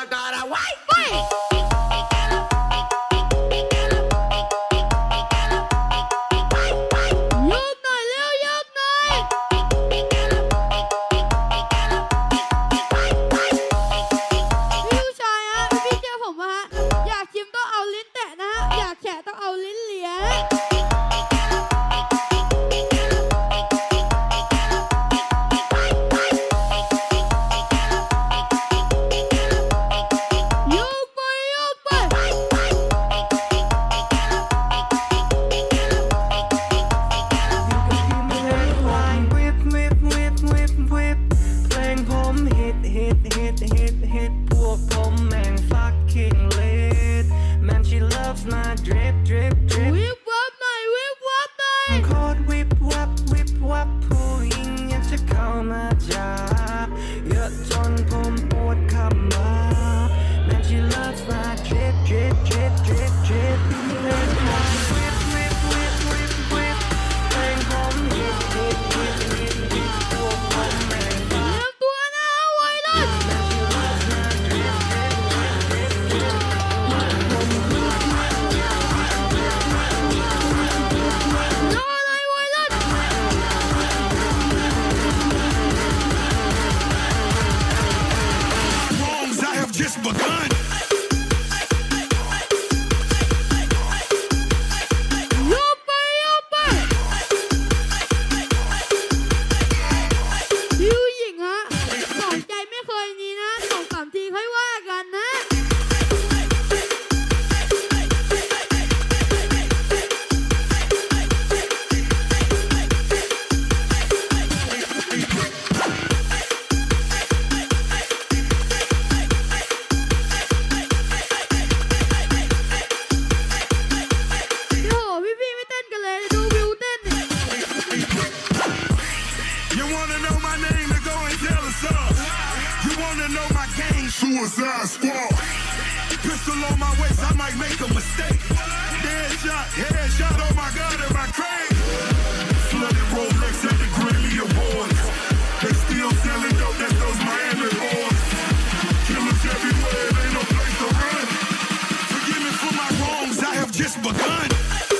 I got a white boy. gun.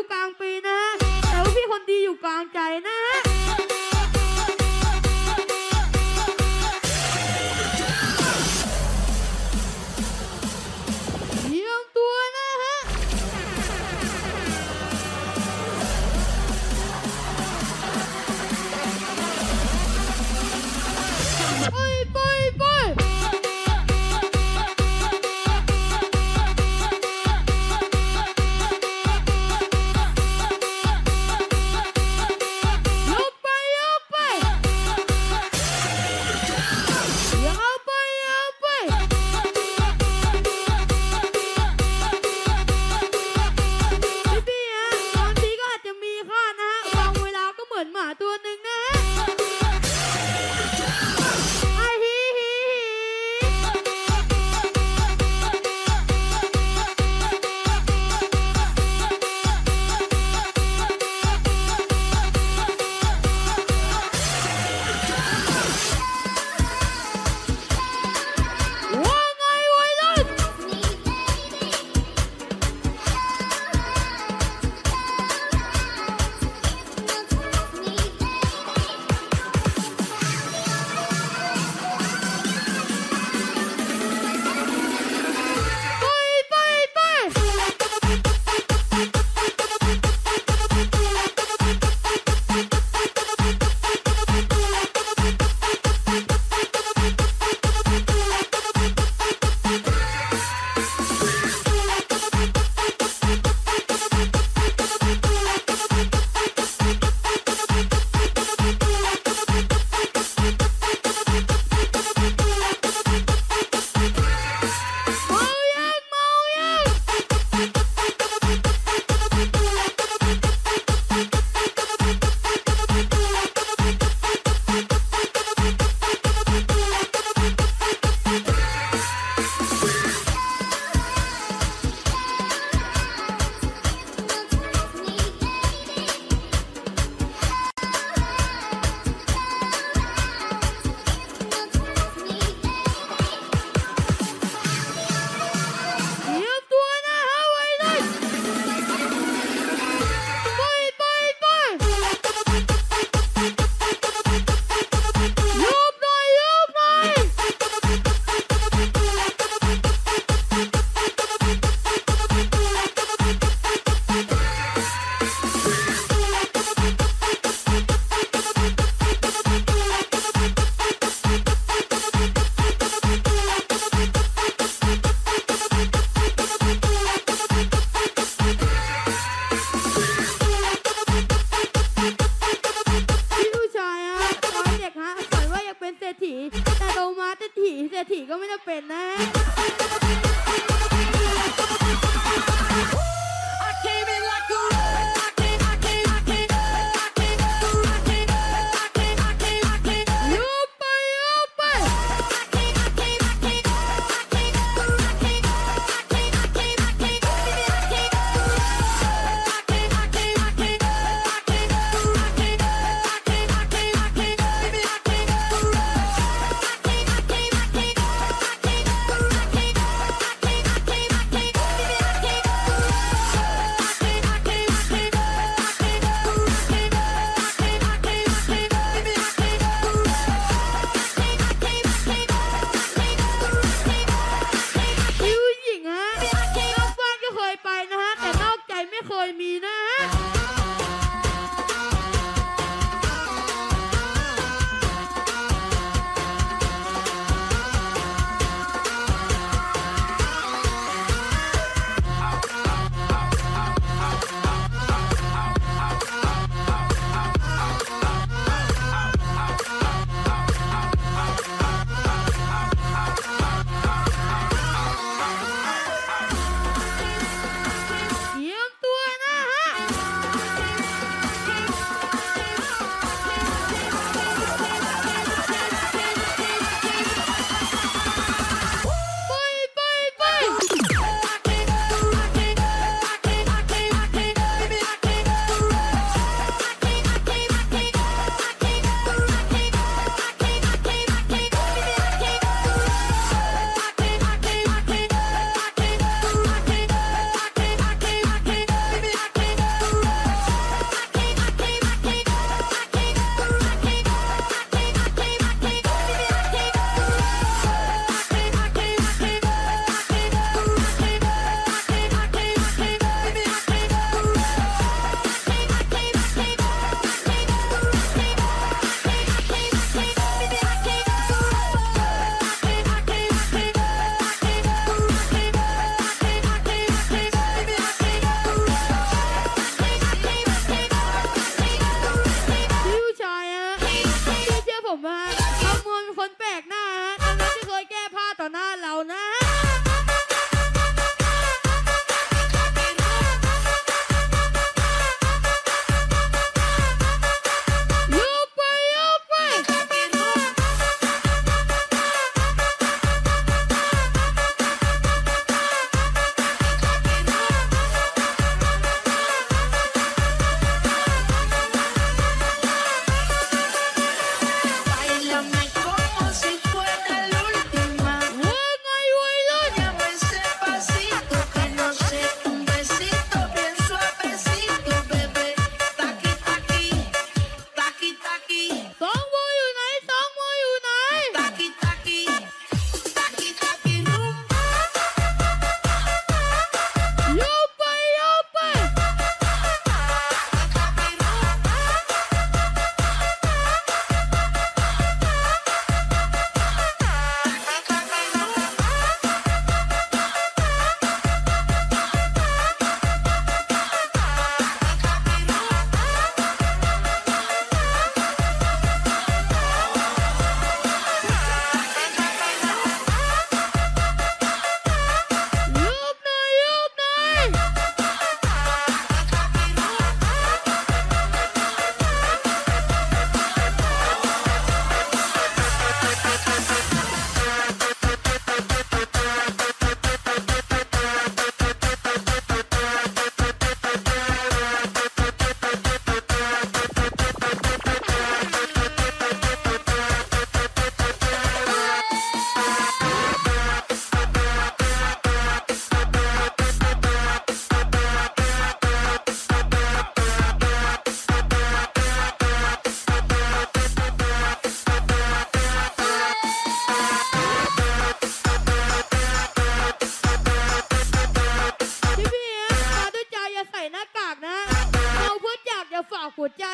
ยุกลางปีนะฮะแต่ว่าพี่คนดีอยู่กลางใจนะฮะ ฝากหัวใจ